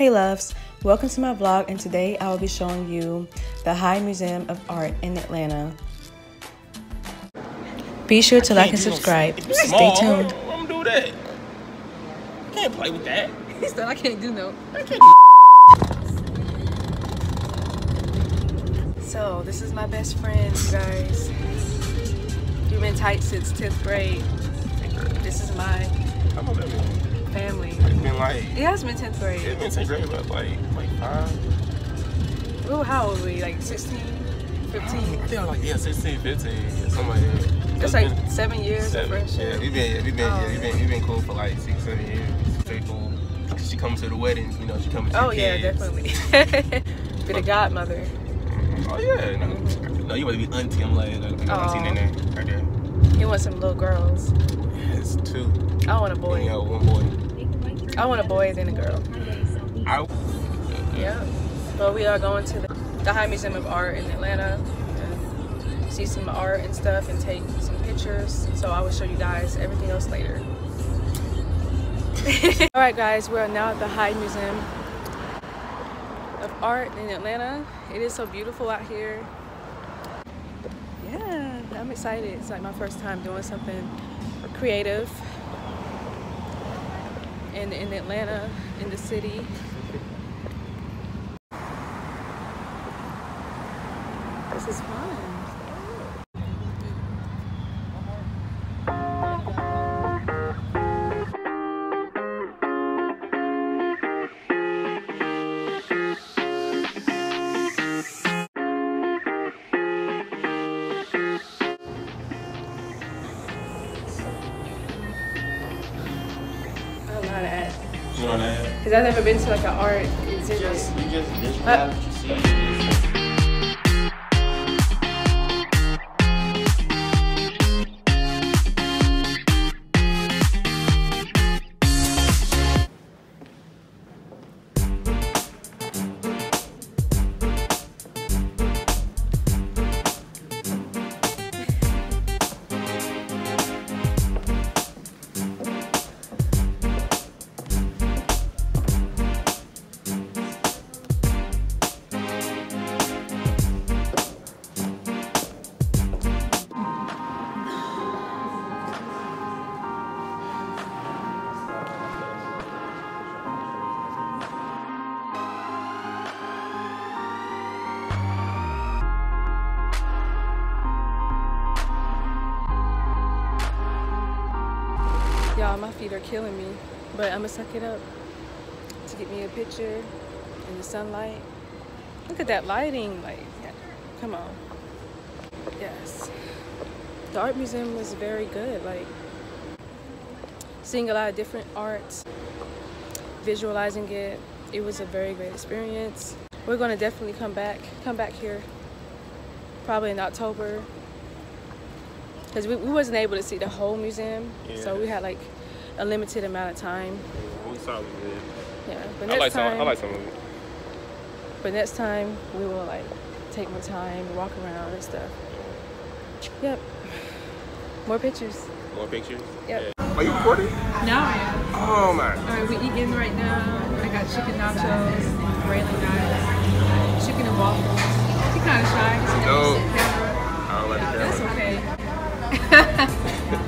Hey loves, welcome to my vlog and today I will be showing you the High Museum of Art in Atlanta. Be sure to like and subscribe. Stay tuned. I'm gonna do that. Can't play with that. He said I can't do no. I can't do So this is my best friend, you guys. We've been tight since 10th grade. This is my How long that been? family. It's been like It has been 10th grade. it's been 10th grade, but like like five. Ooh, how old were we? Like 16, 15? I think I was like yeah, 16, 15, something like that. It's like been seven years of friendship. Yeah, we've been yeah, we've been Oh. yeah, we've been oh. we've been cool for like six, seven years. Straight cool. She comes to the wedding, you know, she comes to the Oh yeah, kids. definitely. Be the godmother. Oh yeah, no, mm-hmm. no, you want to be auntie. I'm like, like Aw. auntie there, right there. He wants some little girls. Yeah, it's two. I want a boy. You know, one boy. I want a boy then a girl. I, Yeah. But we are going to the, the High Museum of Art in Atlanta to see some art and stuff and take some pictures. So I will show you guys everything else later. All right, guys, we are now at the High Museum of Art in Atlanta. It is so beautiful out here. Yeah, I'm excited. It's like my first time doing something creative in, in Atlanta, in the city. This is fun. You know that. Because I've never been to like an art exhibit. Just, you just Uh, visualize what you see. Y'all, my feet are killing me, but I'm gonna suck it up to get me a picture in the sunlight. Look at that lighting, like, come on. Yes. The art museum was very good, like, seeing a lot of different arts, visualizing it. It was a very great experience. We're gonna definitely come back, come back here, probably in October, because we, we wasn't able to see the whole museum, so we had like a limited amount of time. We saw it. Yeah, but I next like some. time, I like some of it. but next time we will like take more time, walk around and stuff. Yep. More pictures. More pictures. Yep. Yeah. Are you recording? No, I am. Oh my. All right, we eating right now. I got chicken nachos. Raylan got chicken and waffles. She kind of shy. 'cause She No. never sit camera. I don't like the That's okay.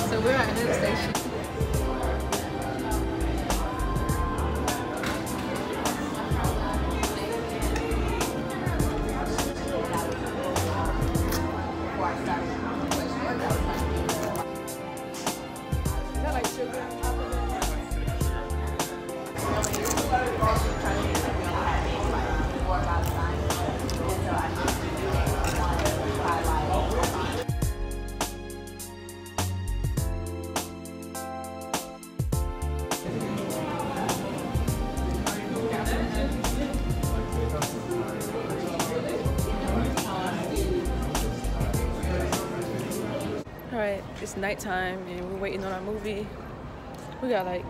so we're at the station. Nighttime and we're waiting on our movie. We got like,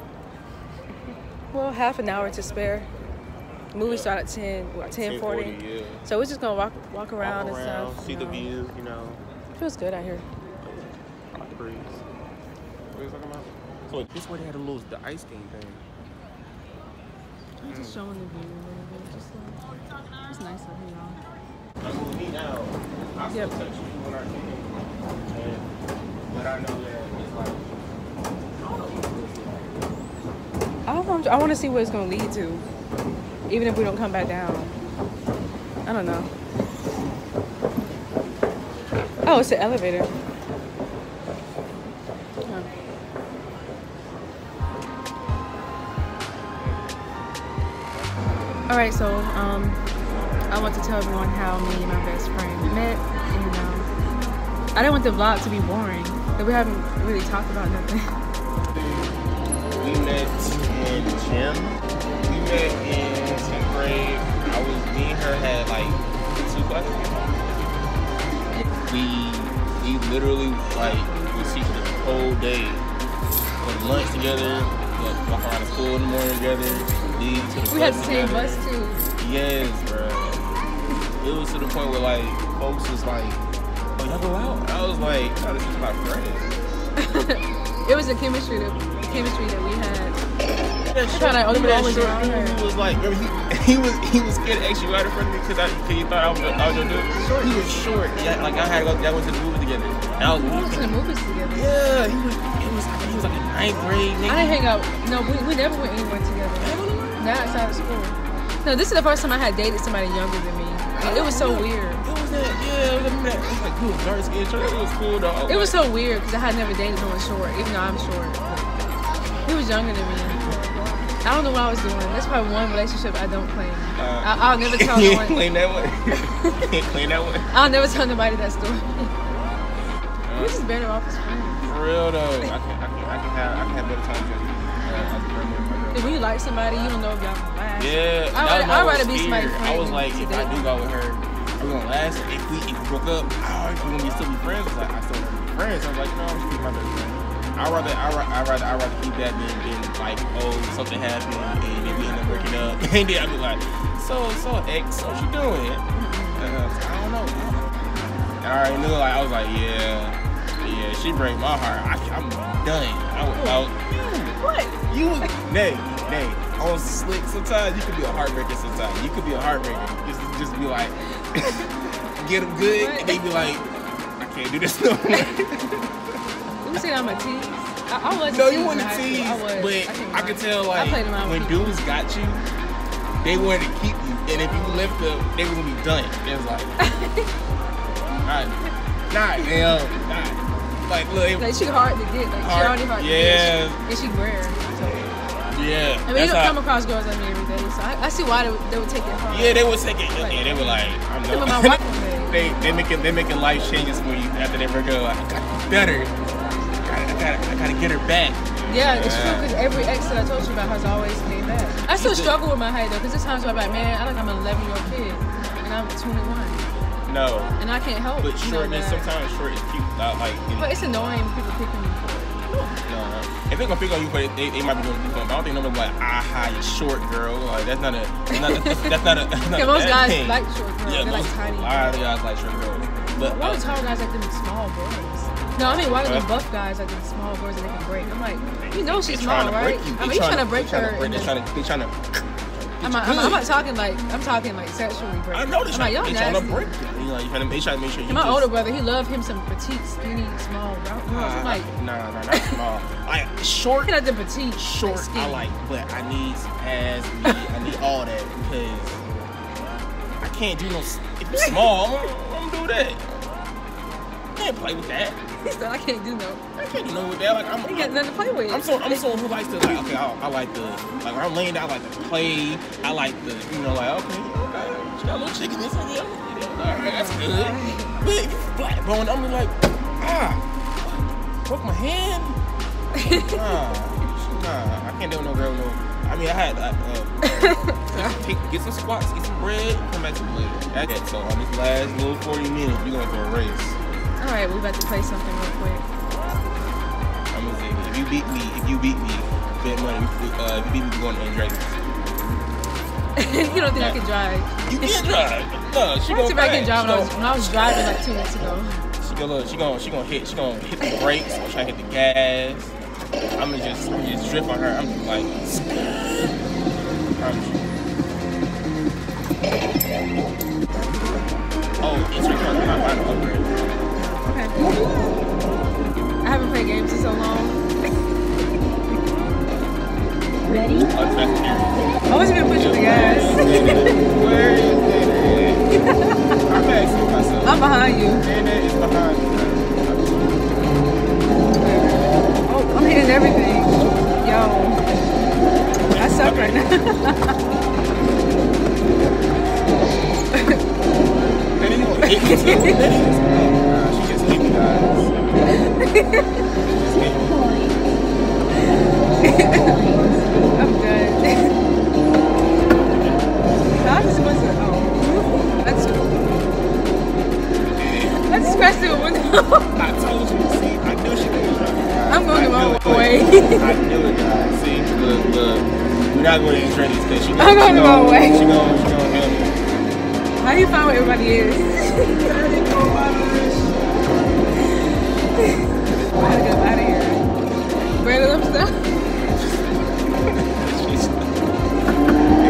well, half an hour to spare. The movie started at 10, what, 10:40. yeah. So we're just gonna walk walk around Walk and stuff. see you the know. view, you know. Feels good out here. I like the breeze. What are you talking about? So this where they had a little the ice skating thing. I'm just showing the view a little bit. Just like, it's nice up here, y'all. I mean, with me now, I still Yep. I know it's like, I want, to see what it's going to lead to, even if we don't come back down. I don't know. Oh, it's the elevator. All right, so um, I want to tell everyone how me and my best friend met, and um, I didn't want the vlog to be boring. And We haven't really talked about nothing. we met in gym. We met in 10th grade. I was, me and her had like two classes. We, we literally like, we see the whole day. To lunch together, go walk around the school in the morning together, leave to the We had the same together. bus too. Yes, bro. It was to the point where like folks was like, "Oh, y'all go out?" And I was like, "Oh, this is my friend." it was the chemistry that the chemistry that we had. That short- I remember that short dude dude was like, he, he was he was scared to ask you out in front of me because I cause he thought I was I was your dude. Short. He was short. Yeah, like I had to go. Y'all went to the movie together. And I was We went to the movies together. Yeah, he was. It was. He was like in ninth grade. Nigga. I didn't hang out. No, we, we never went anywhere together. Not outside of school. No, this is the first time I had dated somebody younger than me. It was so weird. It was. Yeah, that. It was like cool, dark skin. shirt. It was cool though. It was so weird because I had never dated no one short, even though I'm short. He was younger than me. I don't know what I was doing. That's probably one relationship I don't claim. Uh, I, I'll never tell you no one. claim that one. Can't claim that one. I'll never tell nobody that story. Uh, We're just better off as friends. For real though, I can, I can, I can have, I can have better times than uh, as a friend with my girl. If when you like somebody, you don't know if y'all can last. Yeah, I'd rather- I'd rather be somebody's friend I was like, if I do go with her, are we gonna last? If we, if we broke up, oh, we gonna be still be friends. I was like, I still want to be friends. I was like, no, I'm just keep my best friend. I rather, I rather, I rather, I rather keep that than, than like, oh, something happened and then we end up breaking up, and then I'd be like, so, so, ex, what you doing? Uh, I don't know. And I already knew, like, I was like, yeah, yeah, she break my heart. I, I'm done. I was out. What? You, nay, nay. On slick, sometimes you could be a heartbreaker. Sometimes you could be a heartbreaker. Just, just be like, get them good, and they be like, I can't do this no more. You say I'm a tease? I, I was. no, you tease want in to tease. I was. but can't I could tell like when people. dudes got you, they wanted to keep you, and if you left them, they were gonna be done. It was like, nah, nah, damn, nah. Like, look, it- Like she hard to get. Like she already hard to yeah. get. And she rare. Yeah. I mean, you don't come across girls like me every day, so I, I see why they, would- they would take it hard. Yeah, they would take it. Yeah, they were like, I'm not. my wife they they making they making life changes for you after they break up. Like, I gotta better. I gotta, I gotta, I gotta get her back. Yeah, it's true because every ex that I told you about has always came back. I still struggle with my height though, because there's times where I'm like, man, I like I'm an 11 year old kid, and I'm 21, No, and I can't help. but you know, shortness sometimes short is cute. Not like you know, But it's annoying people pick on me If they're gonna pick on you, but they, they might be for fun. But I don't think nobody's like, aha, you short girl. Like that's not a, that's not a, that's, not a. That's not a most guys thing. like short girls. Yeah, they most, like tiny. A lot of guys like short girls. But Why uh, do tall guys like them small boys? No, I mean, why do the buff guys like them small boys that they can break? I'm like, you know she's small, right? I mean, you trying to break her. Trying in to, they trying to, they trying to. I'm not, I'm, I'm not talking like I'm talking like sexually break. I know they I'm like, y'all they trying to nasty. break you. Know, you trying to, they trying to make sure you my just, older brother, he loved him some petite, skinny, small round girls. I'm like, nah, nah, not small. Like short, look at the petite, short. like. I like, but I need ass. I need, all that because I can't do no. If it's small, I'm, I'm gonna do that. I can't play with that. Said, I can't do no. I can't do no with that. Like I'm, He got nothing to play with. I'm so I'm someone who likes to like okay I, I like the like when I'm laying down I like to play. I like the you know like okay okay. She got a little chicken this one yeah alright that's good. But if you black bone I'm like ah broke my hand. Nah nah I can't with no girl no I mean I had uh, uh, take, get some squats get some bread come back to the later that's it so on this last little 40 minutes we going for a race All right, we're about to play something real quick. I'm gonna say if you beat me if you beat me bet money uh, if you beat me we're going to Andreas you don't think I can drive? You can drive. No, she gonna if I can drive when I, was, when I was driving like two weeks ago. she gonna, she gonna, she gonna hit, she gonna hit the brakes. I'm trying to hit the gas. I'm gonna just, I'm just drift on her. I'm just like, I'm just, Oh, it's your turn. I'm not upgrade. Okay. I haven't played games in so long. Ready? I was gonna push the gas. Where is it? I'm asking myself. I'm behind you. And it is behind you. Oh, I'm hitting everything. Yo. I suck right now. I'm good. I just to. Oh. That's. Just scratched through a window. I told you. See, I knew she was right. I'm going the wrong way. I knew it, guys. See, look, look. We're not going to these trendies because she I'm going the wrong way. She going, she going. How you find where everybody is? Gotta get out of here. Brandon, I'm.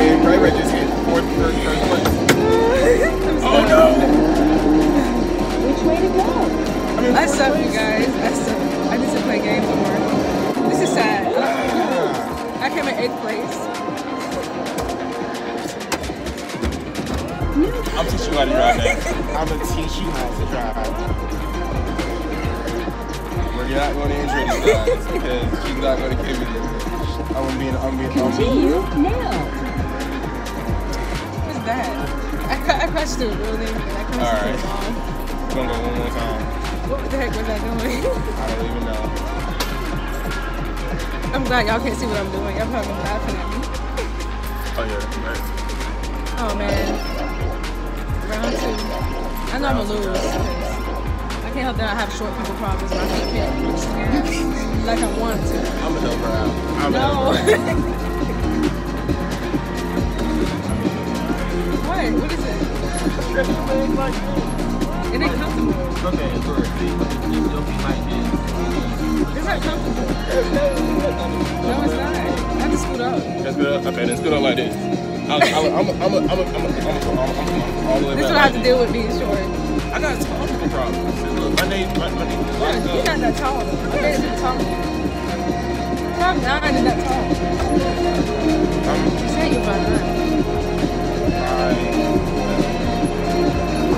And Ray just hit fourth, first, first place. Oh no! Which way to go? I suck, you guys. I suck. I need to play games more. This is sad. I came in eighth place. I'm teach you how to drive. I'm gonna teach you how to drive. We're not going to injure guys because she's not going to kill me. I'm gonna be in. I'm gonna be. Continue now. What's that? I, I a building and I crashed All right. a wall. We're gonna go one more time. What the heck was I doing? I don't even know. I'm glad y'all can't see what I'm doing. Y'all probably laughing at me. Oh yeah, right. Oh man. Round two. I know I'm gonna lose. I can't help that I have short people problems. My feet can't like I want to. I'm gonna help her out. I'm gonna No. out. what? What is it? Stretch your legs like this. It ain't comfortable. Okay, good. See, you still be like this. It's not comfortable. No, it's not. I have to scoot up. That's good. Okay, then scoot up like this. I'm, I'm, I'm, I'm, I'm, I'm, I'm, I'm, I'm, I'm all the way This is what I have to deal with being short. I got tall people problems. See, my name, my, my name is Yeah, you're not that tall. I made it to the tall. Five nine is that tall. I'm You said you're five nine.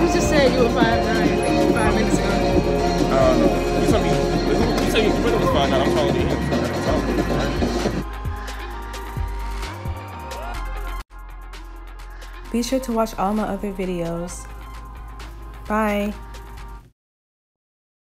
You just said you were five nine five minutes ago. I don't know. You told me, you said you Britta was fine. Now I'm taller than him. I'm taller than him, right? Be sure to watch all my other videos. Bye.